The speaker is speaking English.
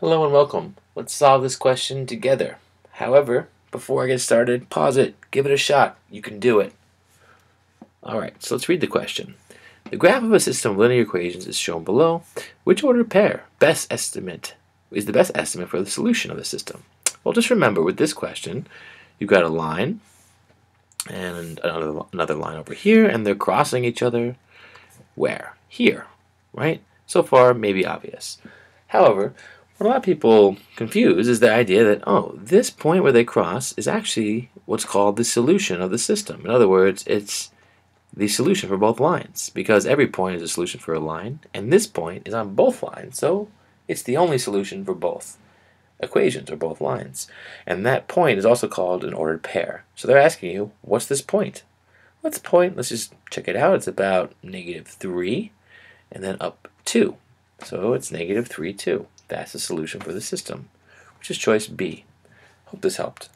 Hello and welcome. Let's solve this question together. However, before I get started, pause it, give it a shot. You can do it. Alright, so let's read the question. The graph of a system of linear equations is shown below. Which ordered pair best estimate is the best estimate for the solution of the system? Well, just remember with this question, you've got a line and another, another line over here, and they're crossing each other where? Here, right? So far, maybe obvious. However, what a lot of people confuse is the idea that, oh, this point where they cross is actually what's called the solution of the system. In other words, it's the solution for both lines because every point is a solution for a line, and this point is on both lines, so it's the only solution for both equations or both lines. And that point is also called an ordered pair. So they're asking you, what's this point? What's the point? Let's just check it out. It's about negative 3 and then up 2. So it's negative 3, 2. That's the solution for the system, which is choice B. Hope this helped.